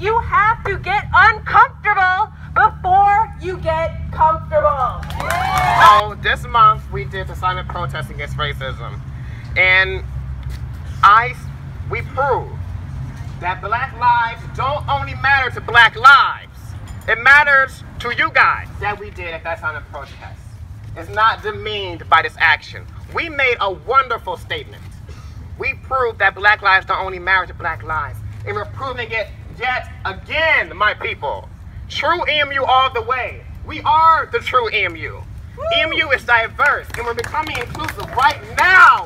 you have to get uncomfortable before you get comfortable. So this month we did the silent protest against racism, and I we proved that black lives don't only matter to black lives. It matters to you guys that we did at that silent protest. It's not demeaned by this action. We made a wonderful statement. We proved that black lives don't only matter to black lives. And we're proving it yet again, my people. True EMU all the way. We are the true EMU. Woo! EMU is diverse, and we're becoming inclusive right now.